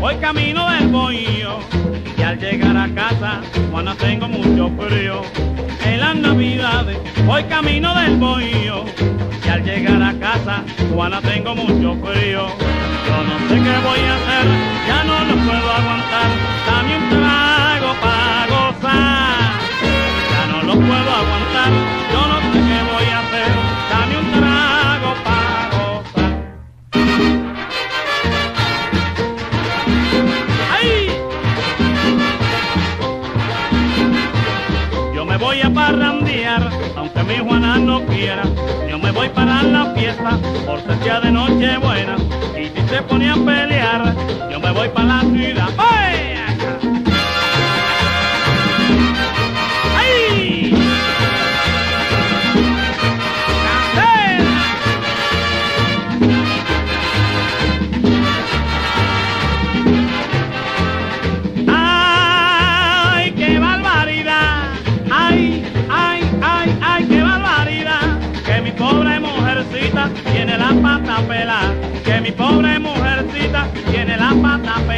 voy camino del bohío y al llegar a casa, Juana tengo mucho frío. En las navidades voy camino del bohío y al llegar a casa, Juana tengo mucho frío. Yo no sé qué voy a hacer, ya no aunque mi Juana no quiera. Yo me voy para la fiesta, por ser día de noche buena. Y si se pone a pelear, yo me voy para la ciudad. Tiene la pata pelada. Que mi pobre mujercita tiene la pata pelada.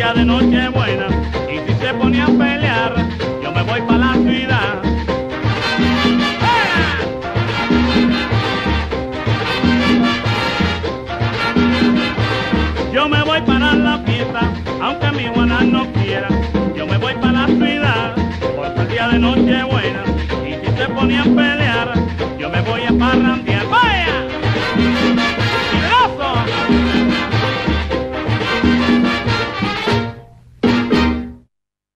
Día de noche buena. Y si se pone a pelear, yo me voy para la ciudad. ¡Eh! Yo me voy para la fiesta, aunque mi Juana no quiera. Yo me voy para la ciudad, por ser día de noche buena. Y si se pone a pelear,